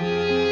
Música